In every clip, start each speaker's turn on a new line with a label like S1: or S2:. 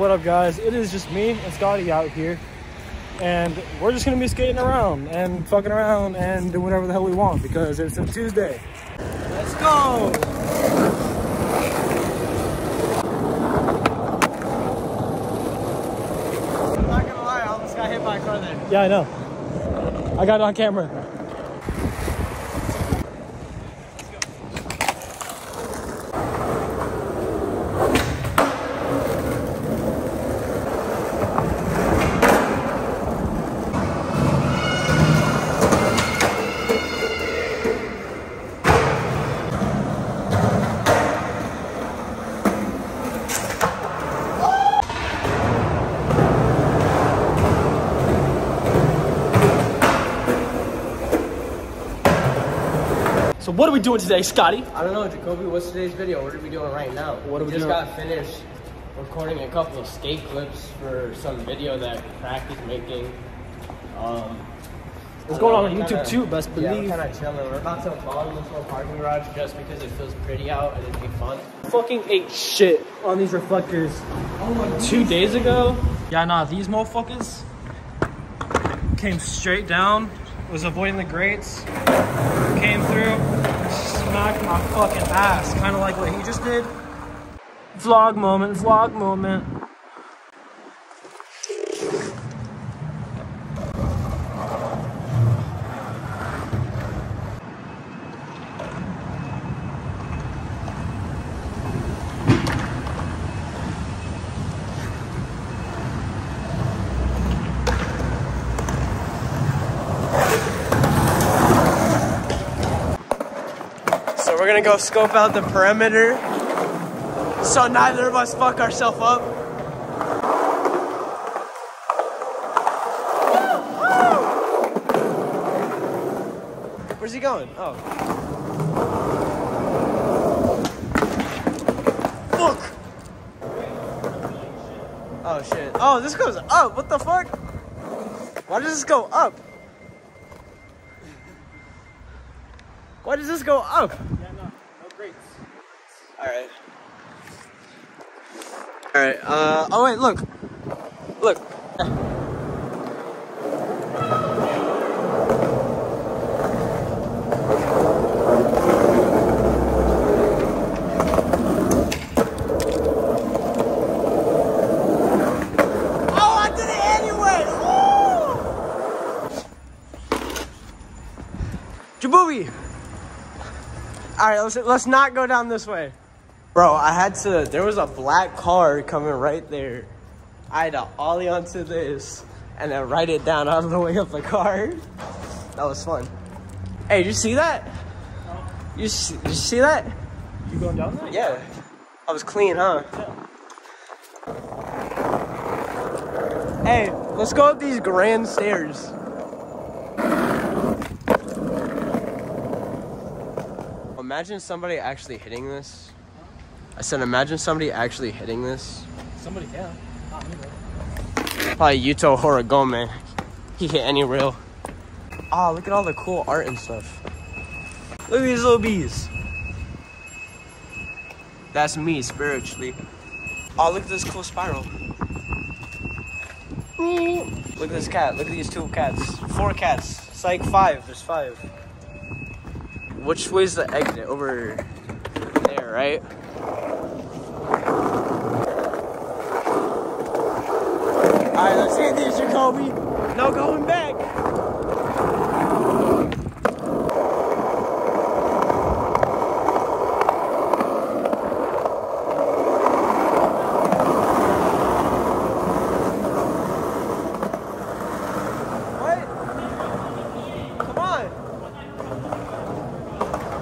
S1: What up, guys? It is just me and Scotty out here, and we're just gonna be skating around and fucking around and do whatever the hell we want because it's a Tuesday. Let's go!
S2: I'm not gonna lie, I almost got hit by a car there.
S1: Yeah, I know. I got it on camera. So what are we doing today, Scotty?
S2: I don't know, Jacobi, what's today's video? What are we doing right now?
S1: What are we
S2: just
S1: doing?
S2: got finished recording a couple of skate clips for some video that Crack is making. Um,
S1: What's going on on
S2: kinda-
S1: YouTube too, best
S2: Yeah,
S1: believe.
S2: we're kind of chilling. We're about to bottom this little parking garage just because it feels pretty out and it'd be fun.
S1: fucking ate shit on these reflectors two days ago. Yeah, nah, these motherfuckers came straight down, was avoiding the grates, came through, smacked my fucking ass, kind of like what he just did. Vlog moment, vlog moment.
S2: Gonna go scope out the perimeter so neither of us fuck ourselves up. Where's he going? Oh. Fuck! Oh shit. Oh, this goes up. What the fuck? Why does this go up? Why does this go up?
S1: No grates.
S2: Alright. Alright, uh, oh wait, look. Look. Oh, I did it anyway! Woo! Jabooey! Alright, let's, let's not go down this way. Bro, I had to, there was a black car coming right there. I had to ollie onto this and then write it down out of the way of the car. That was fun. Hey, did you see that? You, see, did you see that?
S1: You going down there?
S2: Yeah. I was clean, huh? Yeah. Hey, let's go up these grand stairs. Imagine somebody actually hitting this. I said, imagine somebody actually hitting this.
S1: Somebody can. Not me though.
S2: Probably Yuto Horigome. He hit any rail. Ah, look at all the cool art and stuff. Look at these little bees. That's me spiritually. Oh, look at this cool spiral. Look at this cat. Look at these two cats. Four cats. It's like five. There's five. Which way's the exit? Over there, right? Alright, let's hit this, Jacobi. No going back. What? Come on.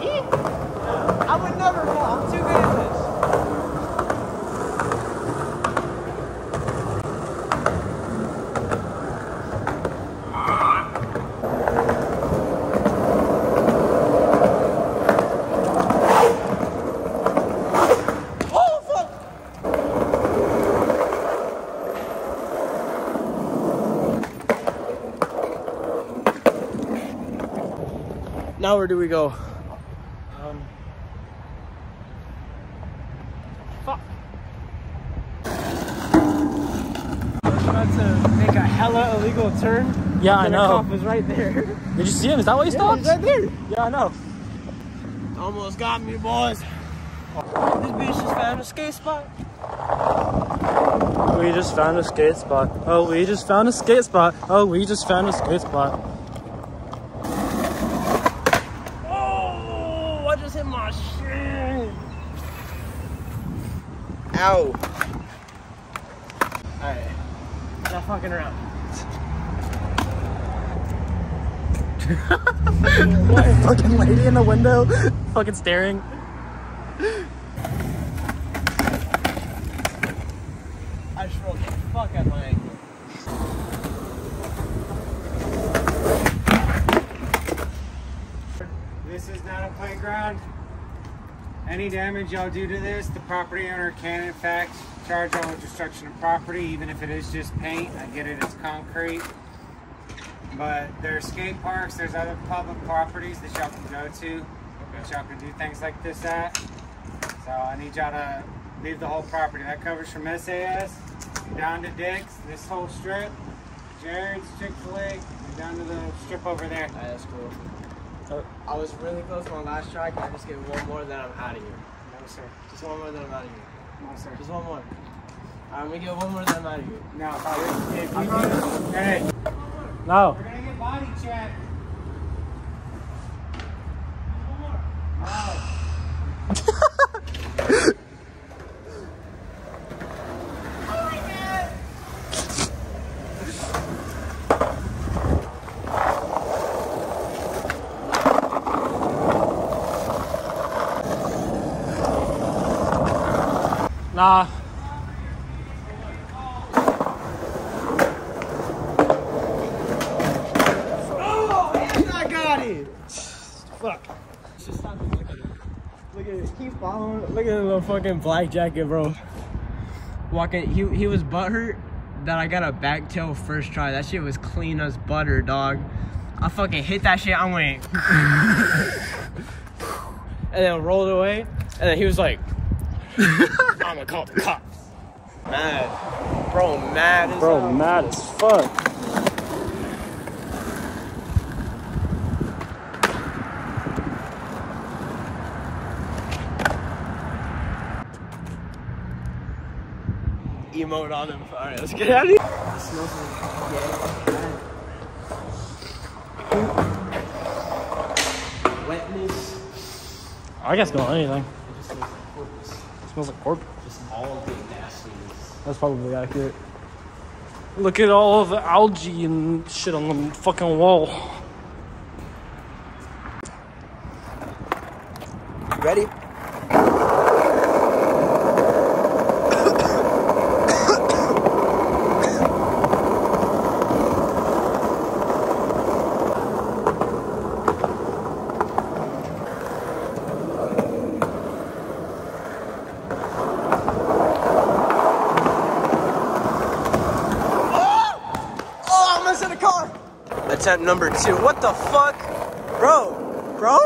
S2: Me? I would never fall. I'm too good at this. Oh, fuck! Where do we go?
S1: Um, fuck.
S2: about to make a hella illegal turn.
S1: Yeah, I know.
S2: The cop was right there.
S1: Did you see him? Is that why he
S2: Yeah,
S1: stopped?
S2: he's right there.
S1: Yeah, I know.
S2: Almost got me, boys. This bitch just found a skate spot.
S1: We just found a skate spot. Oh, we just found a skate spot. Oh, we just found a skate spot.
S2: Oh, I just hit my shit. Ow. Alright. Not fucking around.
S1: fucking lady in the window, fucking staring.
S2: I just rolled the fuck out my ankle.
S3: This is not a playground. Any damage y'all do to this, the property owner can in fact charge y'all with destruction of property, even if it is just paint. I get it, it's concrete. But there's skate parks, there's other public properties that y'all can go to, that y'all can do things like this at. So I need y'all to leave the whole property. That covers from SAS down to Dick's, this whole strip, Jared's, Chick-fil-A, down to the strip over there.
S2: That's cool. I was really close on my last try. Can I just get one more, then I'm out of here?
S3: No, sir.
S2: Just one more, then I'm out of here.
S3: No, sir.
S2: Just one more. Alright, let me get one more, then I'm out of here.
S3: No, if we do, hey,
S1: No.
S3: we're gonna get body checked.
S1: Nah.
S2: Oh, I got it! Fuck. Just stop and look at it. Look at it. Keep following. Look at the little fucking black jacket, bro. Walking. He, he was butthurt that I got a back tail first try. That shit was clean as butter, dog. I fucking hit that shit. I went. and then rolled away. And then he was like, I'm gonna call the cops. Mad. Bro, mad as
S1: Bro,
S2: hell.
S1: mad as fuck.
S2: emote on him. All right, let's get out of here. Wetness.
S1: I guess go on anything. Smells like corpse.
S2: Just all the nastiness.
S1: That's probably accurate. Look at all of the algae and shit on the fucking wall.
S2: Ready? Oh, I'm almost in a car. Attempt number two. What the fuck? Bro, bro?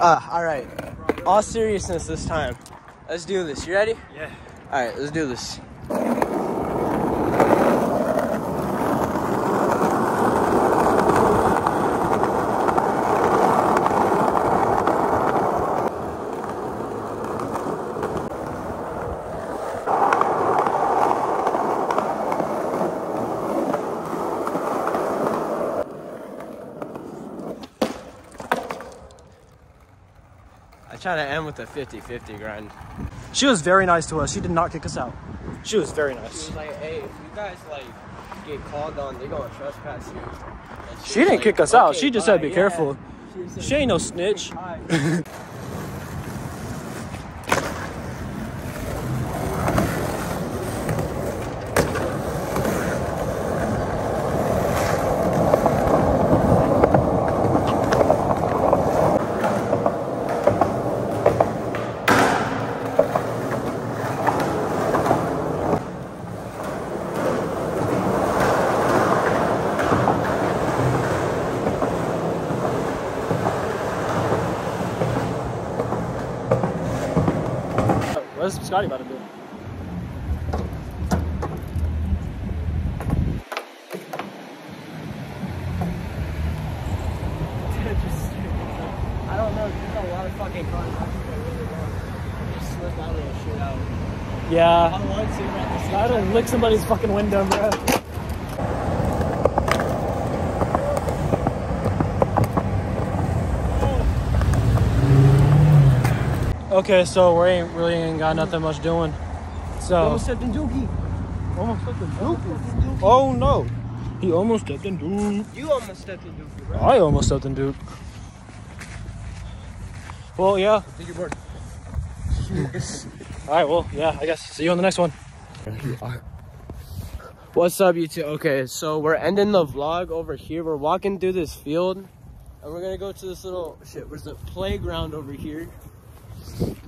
S2: Uh, all right. All seriousness this time. Let's do this. You ready?
S1: Yeah.
S2: All right, let's do this. Try to end with a 50-50 grind.
S1: She was very nice to us. She did not kick us out. She was very nice.
S2: She
S1: nice.
S2: was like, hey, if you guys like get called on, they're gonna trespass you. And
S1: She didn't
S2: like,
S1: kick us out. She just
S2: bye."
S1: said be
S2: Yeah.
S1: careful.
S2: She, said,
S1: She ain't no snitch. What's Scotty about to do?
S2: I don't know. There's a lot of fucking cars. I think I really want to just slip out and shoot out.
S1: Yeah.
S2: I want to, but at the same
S1: I had to
S2: time,
S1: lick somebody's fucking window, bro. Okay, so we ain't really ain't got nothing much doing. So
S2: almost stepped in Dookie.
S1: almost stepped in Duke. Oh no, he almost stepped in Duke.
S2: You almost stepped in Dookie, bro.
S1: I almost stepped in Duke. Well, yeah.
S2: Take your board.
S1: All right. Well, yeah. I guess see you on the next one.
S2: What's up, YouTube? Okay, so we're ending the vlog over here. We're walking through this field, and we're gonna go to this little shit. Where's the playground over here?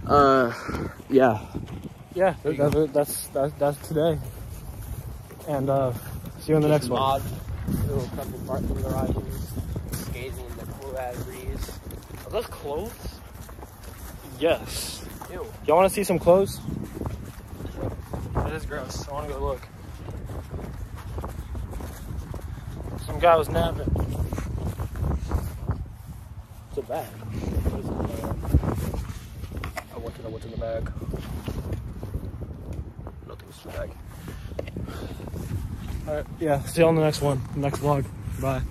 S2: Uh, yeah.
S1: Yeah, that, that, that's that, that's today. And uh, see you on the next one.
S2: Mod, little couple parking garages, skating in the cool ass breeze. Are those clothes?
S1: Yes.
S2: Ew.
S1: Y'all want to see some clothes? That is gross. I want to go look. Some guy was napping. It's a bag. I to know what's in the bag. Nothing's in the bag. Alright, yeah, see you on the next one, next vlog. Bye.